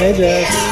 Hey, Jess.